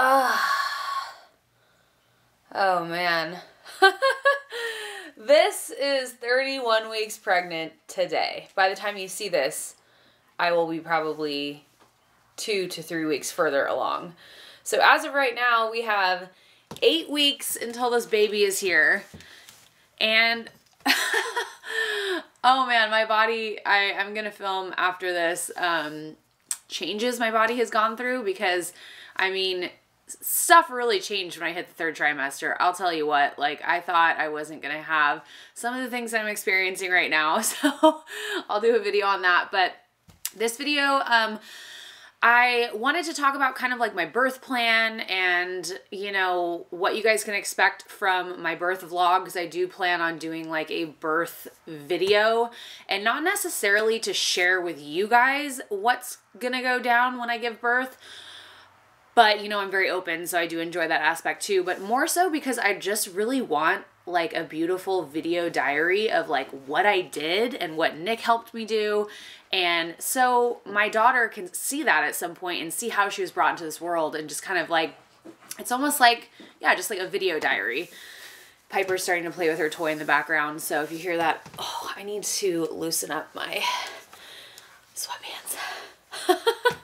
Ah. Oh man. this is 31 weeks pregnant today. By the time you see this, I will be probably two to three weeks further along. So as of right now, we have eight weeks until this baby is here. And oh man, my body, I, I'm gonna film after this, um, changes my body has gone through because I mean, stuff really changed when I hit the third trimester. I'll tell you what, like I thought I wasn't going to have some of the things I'm experiencing right now. So I'll do a video on that. But this video, um, I wanted to talk about kind of like my birth plan and, you know, what you guys can expect from my birth vlog because I do plan on doing like a birth video and not necessarily to share with you guys what's to go down when I give birth but, you know, I'm very open, so I do enjoy that aspect too. But more so because I just really want like a beautiful video diary of like what I did and what Nick helped me do. And so my daughter can see that at some point and see how she was brought into this world and just kind of like, it's almost like, yeah, just like a video diary. Piper's starting to play with her toy in the background. So if you hear that, oh, I need to loosen up my sweatpants.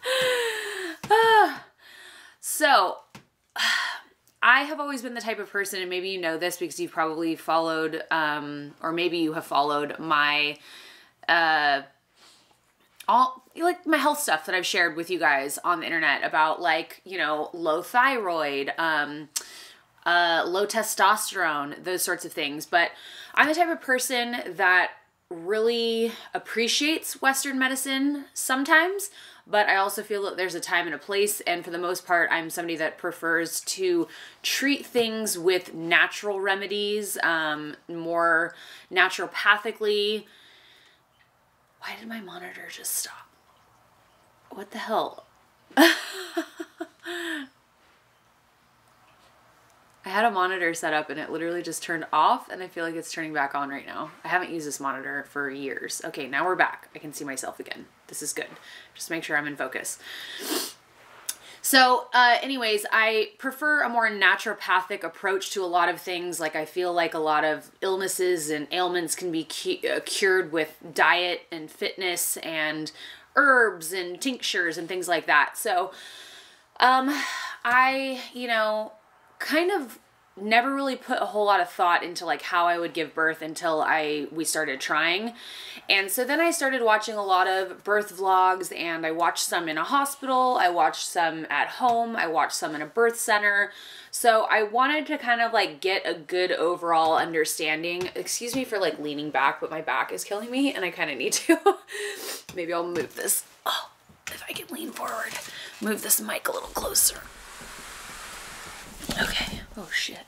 So, I have always been the type of person, and maybe you know this because you've probably followed, um, or maybe you have followed my, uh, all like my health stuff that I've shared with you guys on the internet about like you know low thyroid, um, uh, low testosterone, those sorts of things. But I'm the type of person that really appreciates Western medicine sometimes but I also feel that there's a time and a place. And for the most part, I'm somebody that prefers to treat things with natural remedies, um, more naturopathically. Why did my monitor just stop? What the hell? I had a monitor set up and it literally just turned off and I feel like it's turning back on right now. I haven't used this monitor for years. Okay, now we're back. I can see myself again. This is good. Just make sure I'm in focus. So, uh, anyways, I prefer a more naturopathic approach to a lot of things. Like, I feel like a lot of illnesses and ailments can be cu uh, cured with diet and fitness and herbs and tinctures and things like that. So, um, I, you know, kind of never really put a whole lot of thought into like how I would give birth until I we started trying. And so then I started watching a lot of birth vlogs and I watched some in a hospital, I watched some at home, I watched some in a birth center. So I wanted to kind of like get a good overall understanding. Excuse me for like leaning back, but my back is killing me and I kind of need to. Maybe I'll move this. Oh, if I can lean forward, move this mic a little closer. Okay. Oh shit.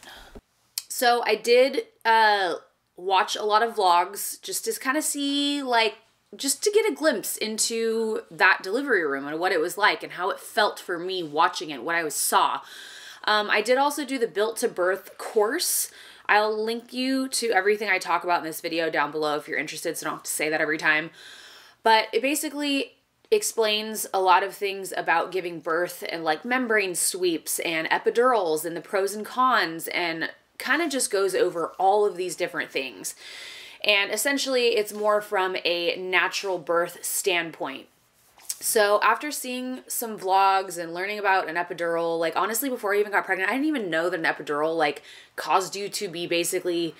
So I did uh watch a lot of vlogs just to kind of see like just to get a glimpse into that delivery room and what it was like and how it felt for me watching it, what I was saw. Um, I did also do the Built to Birth course. I'll link you to everything I talk about in this video down below if you're interested, so I don't have to say that every time. But it basically explains a lot of things about giving birth and like membrane sweeps and epidurals and the pros and cons and kind of just goes over all of these different things. And essentially, it's more from a natural birth standpoint. So, after seeing some vlogs and learning about an epidural, like honestly, before I even got pregnant, I didn't even know that an epidural like caused you to be basically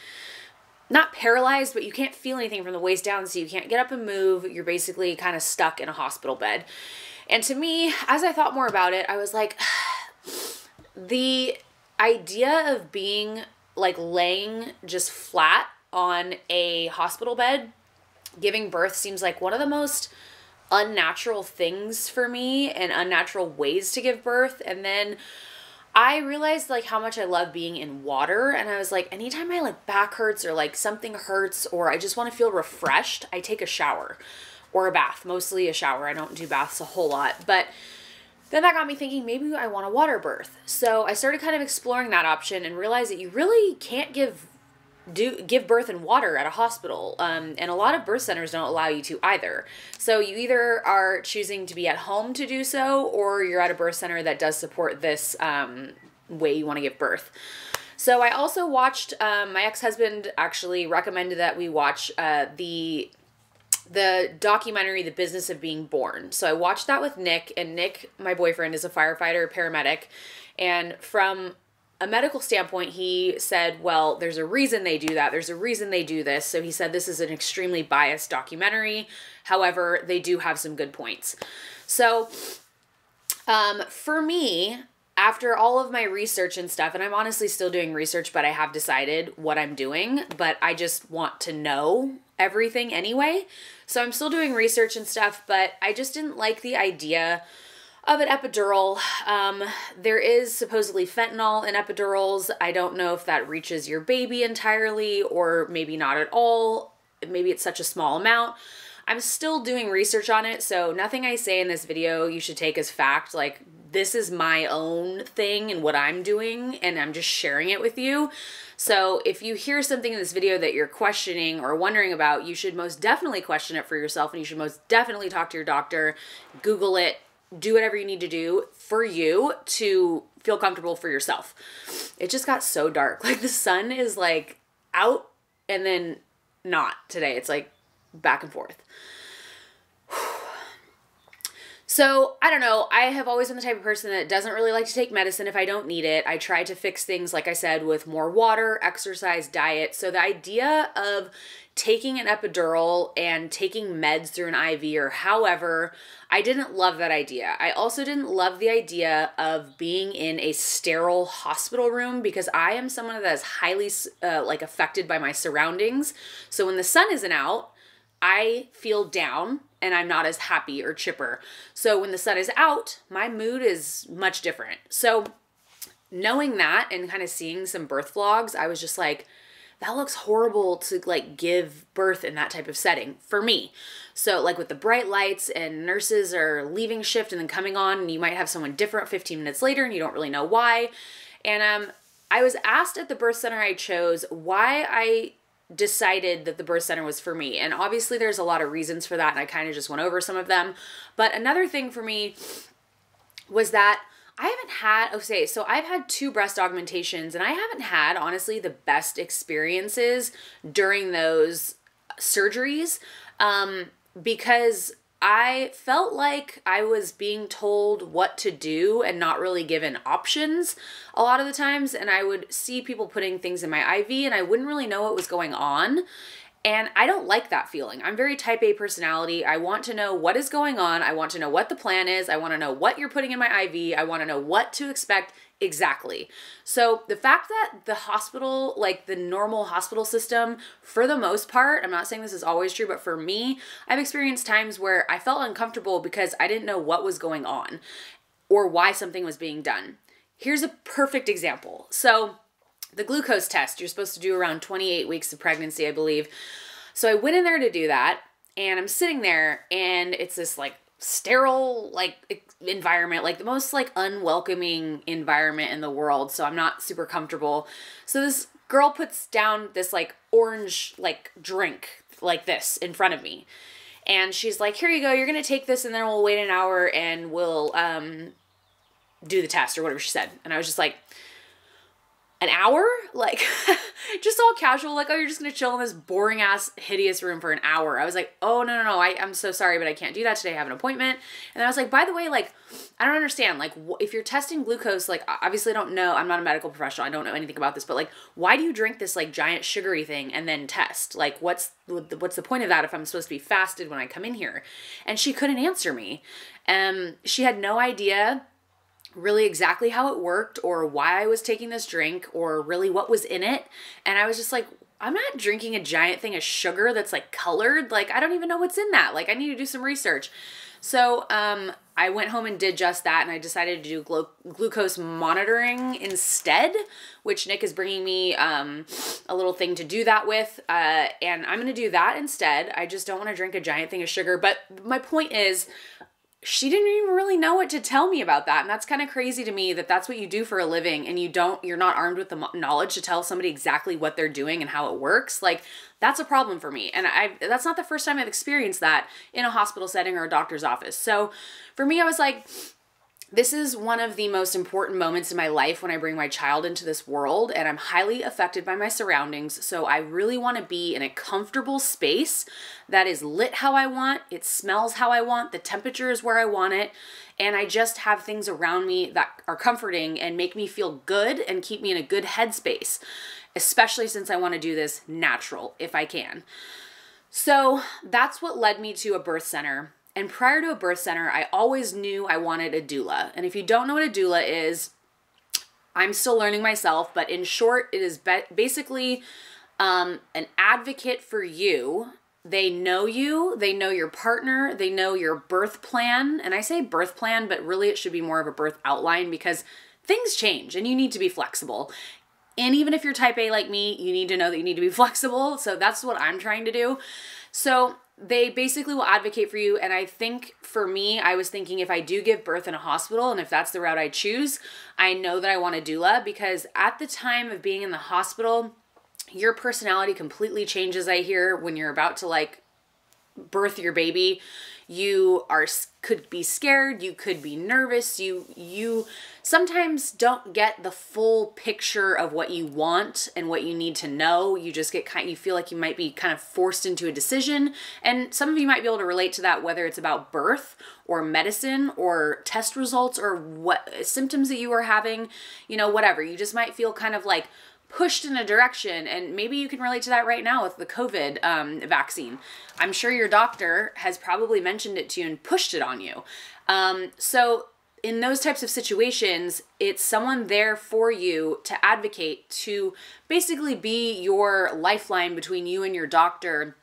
not paralyzed, but you can't feel anything from the waist down, so you can't get up and move. You're basically kind of stuck in a hospital bed. And to me, as I thought more about it, I was like, the idea of being like laying just flat on a hospital bed, giving birth seems like one of the most unnatural things for me and unnatural ways to give birth. And then I realized like how much I love being in water and I was like anytime my like back hurts or like something hurts or I just want to feel refreshed, I take a shower or a bath, mostly a shower. I don't do baths a whole lot, but then that got me thinking maybe I want a water birth. So I started kind of exploring that option and realized that you really can't give do give birth in water at a hospital um, and a lot of birth centers don't allow you to either. So you either are choosing to be at home to do so or you're at a birth center that does support this um, way you want to give birth. So i also watched um, my ex-husband actually recommended that we watch uh, the the documentary the business of being born. So i watched that with nick and nick my boyfriend is a firefighter paramedic and from a medical standpoint, he said, well, there's a reason they do that. There's a reason they do this. So he said this is an extremely biased documentary. However, they do have some good points. So um, for me, after all of my research and stuff, and I'm honestly still doing research, but I have decided what I'm doing, but I just want to know everything anyway. So I'm still doing research and stuff, but I just didn't like the idea of an epidural. Um, there is supposedly fentanyl in epidurals. I don't know if that reaches your baby entirely or maybe not at all. Maybe it's such a small amount. I'm still doing research on it, so nothing I say in this video you should take as fact. Like, this is my own thing and what I'm doing, and I'm just sharing it with you. So if you hear something in this video that you're questioning or wondering about, you should most definitely question it for yourself, and you should most definitely talk to your doctor, Google it, do whatever you need to do for you to feel comfortable for yourself. It just got so dark. Like the sun is like out and then not today. It's like back and forth. So, I don't know. I have always been the type of person that doesn't really like to take medicine if I don't need it. I try to fix things, like I said, with more water, exercise, diet. So, the idea of taking an epidural and taking meds through an IV or however, I didn't love that idea. I also didn't love the idea of being in a sterile hospital room because I am someone that is highly uh, like affected by my surroundings. So when the sun isn't out, I feel down and I'm not as happy or chipper. So when the sun is out, my mood is much different. So knowing that and kind of seeing some birth vlogs, I was just like, that looks horrible to like give birth in that type of setting for me. So like with the bright lights and nurses are leaving shift and then coming on and you might have someone different 15 minutes later and you don't really know why. And um I was asked at the birth center I chose why I decided that the birth center was for me. And obviously there's a lot of reasons for that and I kind of just went over some of them. But another thing for me was that I haven't had okay, so I've had two breast augmentations and I haven't had honestly the best experiences during those surgeries um, because I felt like I was being told what to do and not really given options a lot of the times. And I would see people putting things in my IV and I wouldn't really know what was going on. And I don't like that feeling. I'm very type A personality. I want to know what is going on. I want to know what the plan is. I want to know what you're putting in my IV. I want to know what to expect exactly. So the fact that the hospital, like the normal hospital system, for the most part, I'm not saying this is always true, but for me, I've experienced times where I felt uncomfortable because I didn't know what was going on or why something was being done. Here's a perfect example. So, the glucose test. You're supposed to do around 28 weeks of pregnancy, I believe. So I went in there to do that, and I'm sitting there, and it's this like sterile like environment like the most like unwelcoming environment in the world so i'm not super comfortable. So this girl puts down this like orange like drink like this in front of me. And she's like here you go you're gonna take this and then we'll wait an hour and we'll um do the test or whatever she said. And i was just like an hour? Like just all casual like oh you're just gonna chill in this boring ass hideous room for an hour. I was like oh no no no I, i'm so sorry but i can't do that today. I have an appointment. And i was like by the way like i don't understand like if you're testing glucose like obviously i don't know i'm not a medical professional i don't know anything about this but like why do you drink this like giant sugary thing and then test? Like what's what's the point of that if i'm supposed to be fasted when i come in here? And she couldn't answer me. Um she had no idea really exactly how it worked or why I was taking this drink or really what was in it. And I was just like, I'm not drinking a giant thing of sugar that's like colored. Like, I don't even know what's in that. Like, I need to do some research. So, um, I went home and did just that, and I decided to do glu- glucose monitoring instead, which Nick is bringing me um, a little thing to do that with. Uh, and I'm to do that instead. I just don't want to drink a giant thing of sugar. But my point is, she didn't even really know what to tell me about that. And that's kind of crazy to me that that's what you do for a living and you don't, you're not armed with the knowledge to tell somebody exactly what they're doing and how it works. Like, that's a problem for me. And I that's not the first time I've experienced that in a hospital setting or a doctor's office. So for me, I was like, this is one of the most important moments in my life when I bring my child into this world, and I'm highly affected by my surroundings. So, I really want to be in a comfortable space that is lit how I want, it smells how I want, the temperature is where I want it, and I just have things around me that are comforting and make me feel good and keep me in a good headspace, especially since I want to do this natural if I can. So, that's what led me to a birth center and prior to a birth center, I always knew I wanted a doula. And if you don't know what a doula is, I'm still learning myself, but in short, it is basically um, an advocate for you. They know you, they know your partner, they know your birth plan. And I say birth plan, but really it should be more of a birth outline because things change and you need to be flexible. And even if you're type A like me, you need to know that you need to be flexible. So that's what I'm trying to do. So they basically will advocate for you. And I think for me, I was thinking if I do give birth in a hospital and if that's the route I choose, I know that I want a doula because at the time of being in the hospital, your personality completely changes, I hear, when you're about to like birth your baby you are could be scared you could be nervous you you sometimes don't get the full picture of what you want and what you need to know. You just get kind you feel like you might be kind of forced into a decision. And some of you might be able to relate to that whether it's about birth or medicine or test results or what symptoms that you are having you know whatever. You just might feel kind of like pushed in a direction and maybe you can relate to that right now with the covid um, vaccine. I'm sure your doctor has probably mentioned it to you and pushed it on you. Um, so in those types of situations it's someone there for you to advocate to basically be your lifeline between you and your doctor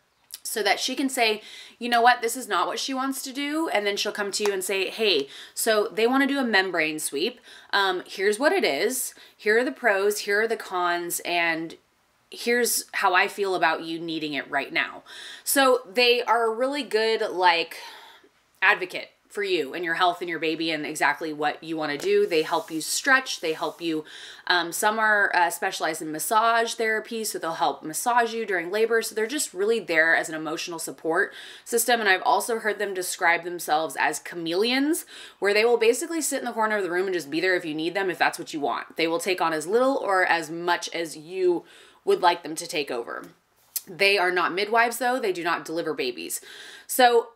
so that she can say, you know what, this is not what she wants to do. And then she'll come to you and say, hey, so they want to do a membrane sweep. Um, here's what it is. Here are the pros, here are the cons, and here's how I feel about you needing it right now. So they are a really good, like, advocate for you and your health and your baby and exactly what you want to do. They help you stretch. They help you. Um, some are uh, specialized in massage therapy, so they'll help massage you during labor. So they're just really there as an emotional support system. And I've also heard them describe themselves as chameleons, where they will basically sit in the corner of the room and just be there if you need them, if that's what you want. They will take on as little or as much as you would like them to take over. They are not midwives, though. They do not deliver babies. So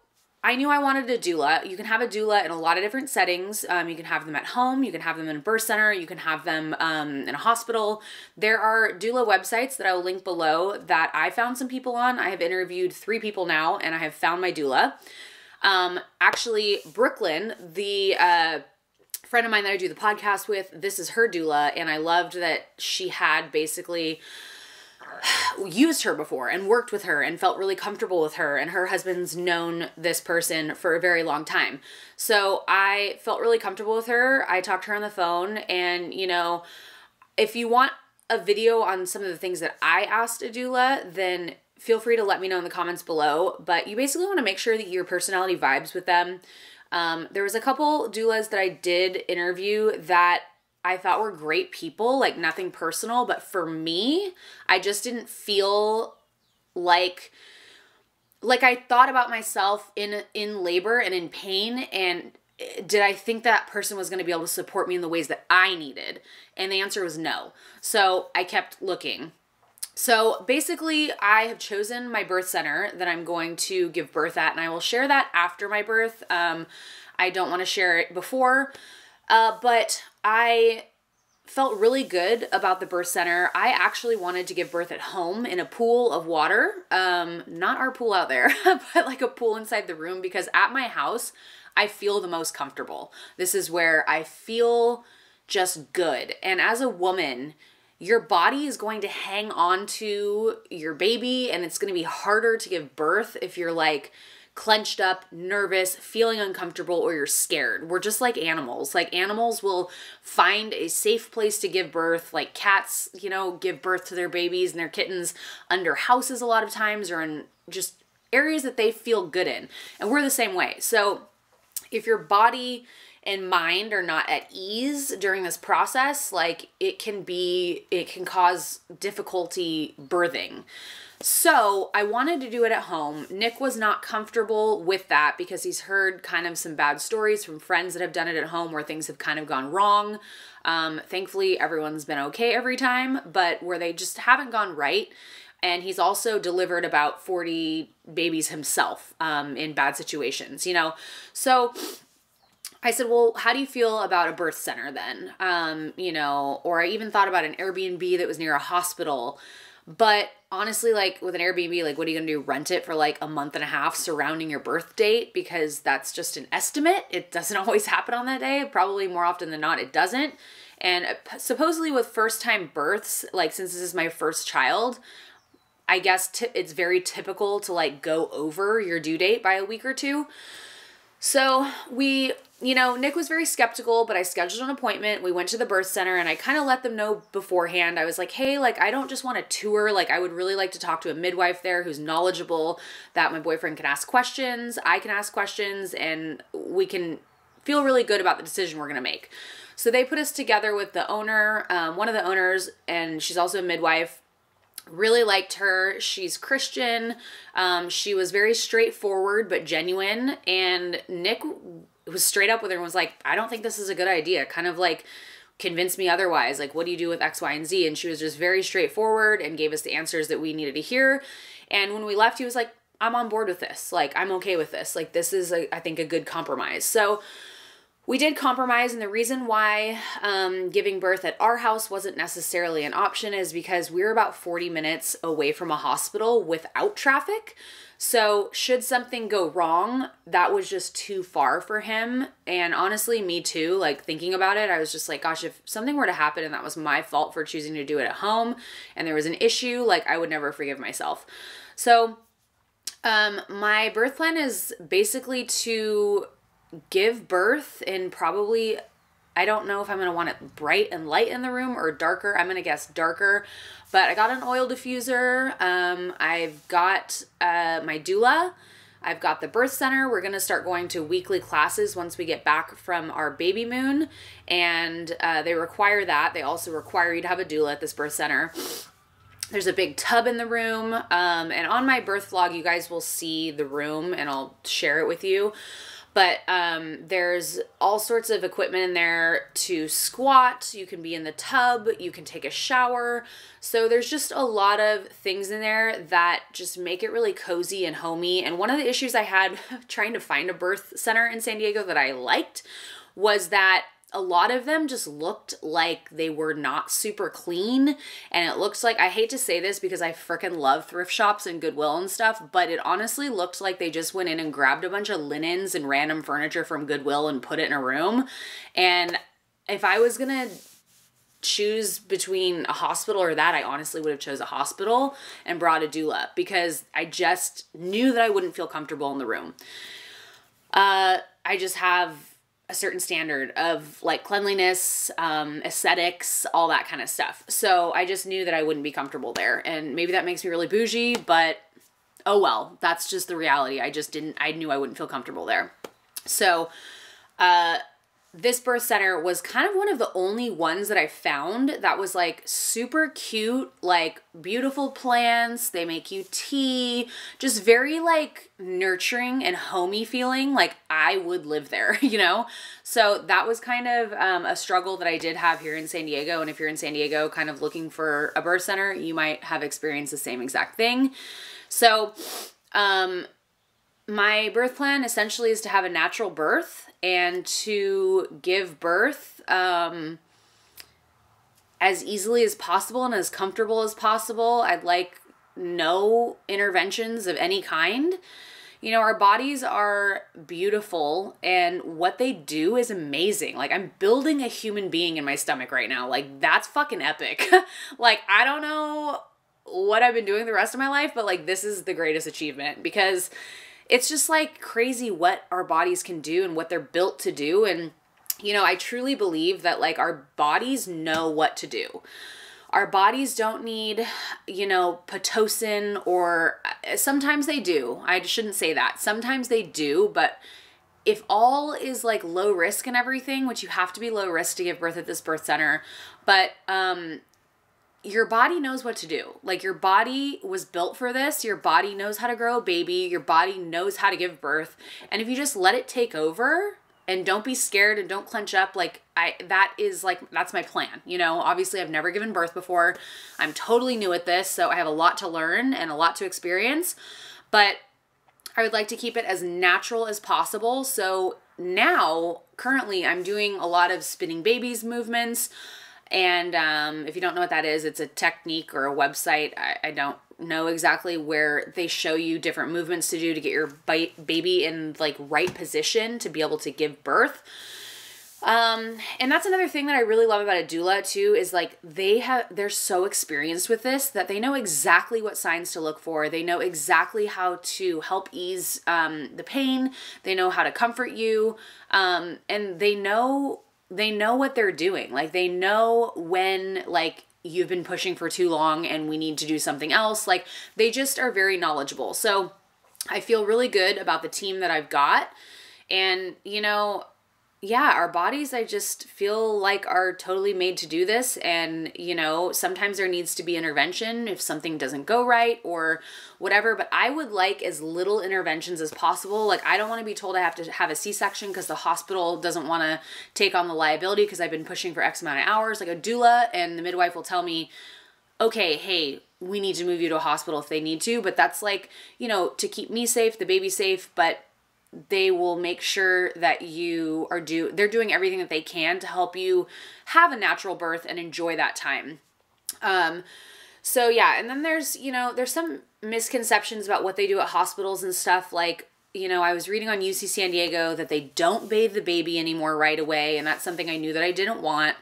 I knew I wanted a doula. You can have a doula in a lot of different settings. Um, you can have them at home, you can have them in a birth center, you can have them um, in a hospital. There are doula websites that I will link below that I found some people on. I have interviewed three people now, and I have found my doula. Um, actually, Brooklyn, the uh, friend of mine that I do the podcast with, this is her doula, and I loved that she had basically used her before and worked with her and felt really comfortable with her and her husband's known this person for a very long time. So I felt really comfortable with her. I talked to her on the phone and you know, if you want a video on some of the things that I asked a doula, then feel free to let me know in the comments below, but you basically want to make sure that your personality vibes with them. Um, there was a couple doulas that I did interview that I thought were great people, like nothing personal, but for me, I just didn't feel like like I thought about myself in in labor and in pain and did I think that person was going to be able to support me in the ways that I needed? And the answer was no. So I kept looking. So basically, I have chosen my birth center that I'm going to give birth at, and I will share that after my birth. Um, I don't want to share it before. Uh, but I felt really good about the birth center. I actually wanted to give birth at home in a pool of water. Um, not our pool out there, but like a pool inside the room because at my house, I feel the most comfortable. This is where I feel just good. And as a woman, your body is going to hang on to your baby and it's going to be harder to give birth if you're like clenched up, nervous, feeling uncomfortable, or you're scared. We're just like animals. Like animals will find a safe place to give birth. Like cats, you know, give birth to their babies and their kittens under houses a lot of times or in just areas that they feel good in. And we're the same way. So if your body and mind are not at ease during this process, like it can be, it can cause difficulty birthing. So I wanted to do it at home. Nick was not comfortable with that because he's heard kind of some bad stories from friends that have done it at home where things have kind of gone wrong. Um, thankfully, everyone's been okay every time, but where they just haven't gone right. And he's also delivered about 40 babies himself um, in bad situations, you know? So I said, well, how do you feel about a birth center then? Um, you know, or I even thought about an Airbnb that was near a hospital. But honestly, like with an Airbnb, like what are you gonna do? Rent it for like a month and a half surrounding your birth date because that's just an estimate. It doesn't always happen on that day. Probably more often than not, it doesn't. And uh, supposedly with first time births, like since this is my first child, I guess it's very typical to like go over your due date by a week or two. So we, you know, Nick was very skeptical, but I scheduled an appointment. We went to the birth center and I kind of let them know beforehand. I was like, hey, like, I don't just want a tour. Like, I would really like to talk to a midwife there who's knowledgeable, that my boyfriend can ask questions, I can ask questions, and we can feel really good about the decision we're going to make. So they put us together with the owner, um, one of the owners, and she's also a midwife really liked her. She's Christian. Um, she was very straightforward but genuine. And Nick was straight up with her and was like, I don't think this is a good idea. Kind of like convinced me otherwise. Like, what do you do with X, Y, and Z? And she was just very straightforward and gave us the answers that we needed to hear. And when we left, he was like, I'm on board with this. Like, I'm okay with this. Like, this is, a, I think, a good compromise. So, we did compromise, and the reason why um, giving birth at our house wasn't necessarily an option is because we are about 40 minutes away from a hospital without traffic. So, should something go wrong, that was just too far for him. And honestly, me too. Like, thinking about it, I was just like, gosh, if something were to happen and that was my fault for choosing to do it at home and there was an issue, like, I would never forgive myself. So, um, my birth plan is basically to give birth in probably I don't know if I'm going to want it bright and light in the room or darker. I'm going to guess darker. But I got an oil diffuser. Um, I've got uh, my doula. I've got the birth center. We're going to start going to weekly classes once we get back from our baby moon. And uh, they require that. They also require you to have a doula at this birth center. There's a big tub in the room. Um, and on my birth vlog, you guys will see the room and I'll share it with you but um, there's all sorts of equipment in there to squat. You can be in the tub. You can take a shower. So there's just a lot of things in there that just make it really cozy and homey. And one of the issues I had trying to find a birth center in San Diego that I liked was that a lot of them just looked like they were not super clean and it looks like I hate to say this because I freaking love thrift shops and Goodwill and stuff, but it honestly looked like they just went in and grabbed a bunch of linens and random furniture from Goodwill and put it in a room. And if I was to choose between a hospital or that, I honestly would have chose a hospital and brought a doula because I just knew that I wouldn't feel comfortable in the room. Uh I just have a certain standard of like cleanliness, um, aesthetics, all that kind of stuff. So I just knew that I wouldn't be comfortable there. And maybe that makes me really bougie, but oh well, that's just the reality. I just didn't, I knew I wouldn't feel comfortable there. So, uh, this birth center was kind of one of the only ones that I found that was like super cute, like beautiful plants. They make you tea, just very like nurturing and homey feeling. Like I would live there, you know? So that was kind of um, a struggle that I did have here in San Diego. And if you're in San Diego kind of looking for a birth center, you might have experienced the same exact thing. So, um, my birth plan essentially is to have a natural birth and to give birth um, as easily as possible and as comfortable as possible. I'd like no interventions of any kind. You know, our bodies are beautiful and what they do is amazing. Like, I'm building a human being in my stomach right now. Like, that's fucking epic. like, I don't know what I've been doing the rest of my life, but like, this is the greatest achievement because it's just like crazy what our bodies can do and what they're built to do and you know i truly believe that like our bodies know what to do. Our bodies don't need you know pitocin or uh, sometimes they do. I shouldn't say that. Sometimes they do but if all is like low risk and everything, which you have to be low risk to give birth at this birth center, but um your body knows what to do. Like your body was built for this. Your body knows how to grow a baby. Your body knows how to give birth. And if you just let it take over and don't be scared and don't clench up, like I that is like that's my plan. You know, obviously I've never given birth before. I'm totally new at this, so I have a lot to learn and a lot to experience. But I would like to keep it as natural as possible. So now, currently, I'm doing a lot of spinning babies movements. And um, if you don't know what that is, it's a technique or a website. I, I don't know exactly where they show you different movements to do to get your baby in like right position to be able to give birth. Um, and that's another thing that I really love about a doula too is like they have they're so experienced with this that they know exactly what signs to look for. They know exactly how to help ease um, the pain. They know how to comfort you, um, and they know they know what they're doing. Like they know when like you've been pushing for too long and we need to do something else. Like they just are very knowledgeable. So I feel really good about the team that I've got. And you know, yeah, our bodies, I just feel like are totally made to do this. And, you know, sometimes there needs to be intervention if something doesn't go right or whatever. But I would like as little interventions as possible. Like, I don't want to be told I have to have a C section because the hospital doesn't want to take on the liability because I've been pushing for X amount of hours. Like, a doula and the midwife will tell me, okay, hey, we need to move you to a hospital if they need to. But that's like, you know, to keep me safe, the baby safe. But they will make sure that you are do they're doing everything that they can to help you have a natural birth and enjoy that time. Um so yeah, and then there's, you know, there's some misconceptions about what they do at hospitals and stuff like you know, I was reading on UC San Diego that they don't bathe the baby anymore right away, and that's something I knew that I didn't want.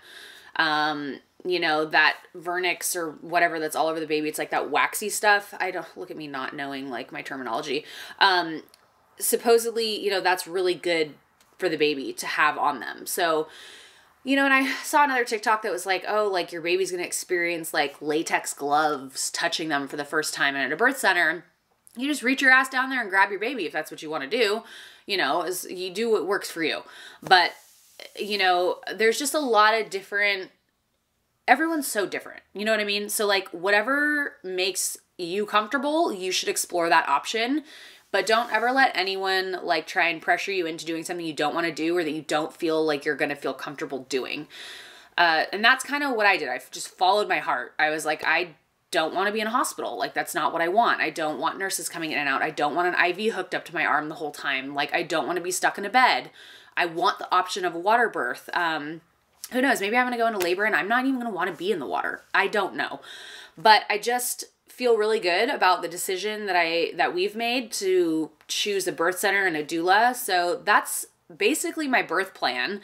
Um, you know, that vernix or whatever that's all over the baby. It's like that waxy stuff. I don't look at me not knowing like my terminology. Um, supposedly, you know, that's really good for the baby to have on them. So, you know, and I saw another TikTok that was like, oh, like your baby's gonna experience like latex gloves touching them for the first time at a birth center. You just reach your ass down there and grab your baby if that's what you want to do. You know, as you do what works for you. But you know, there's just a lot of different everyone's so different. You know what I mean? So like whatever makes you comfortable, you should explore that option. But don't ever let anyone like try and pressure you into doing something you don't want to do or that you don't feel like you're going to feel comfortable doing. Uh, and that's kind of what I did. I just followed my heart. I was like, I don't want to be in a hospital. Like, that's not what I want. I don't want nurses coming in and out. I don't want an IV hooked up to my arm the whole time. Like, I don't want to be stuck in a bed. I want the option of a water birth. Um, who knows? Maybe I'm going to go into labor and I'm not even going to want to be in the water. I don't know. But I just feel really good about the decision that I that we've made to choose a birth center and a doula. So that's basically my birth plan.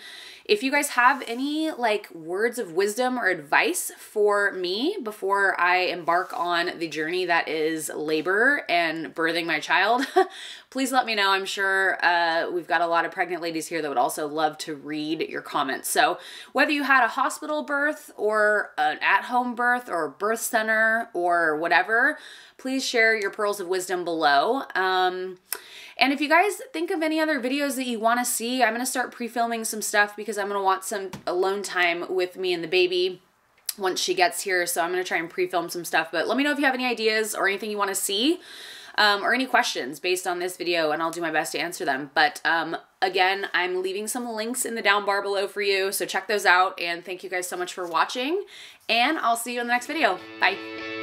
If you guys have any like words of wisdom or advice for me before I embark on the journey that is labor and birthing my child, please let me know. I'm sure uh, we've got a lot of pregnant ladies here that would also love to read your comments. So whether you had a hospital birth or an at-home birth or birth center or whatever, please share your pearls of wisdom below. Um, and if you guys think of any other videos that you want to see, I'm going to start pre-filming some stuff because I'm going to want some alone time with me and the baby once she gets here. So I'm going to try and pre-film some stuff. But let me know if you have any ideas or anything you want to see um, or any questions based on this video and I'll do my best to answer them. But um, again, I'm leaving some links in the down bar below for you. So check those out. And thank you guys so much for watching. And I'll see you in the next video. Bye.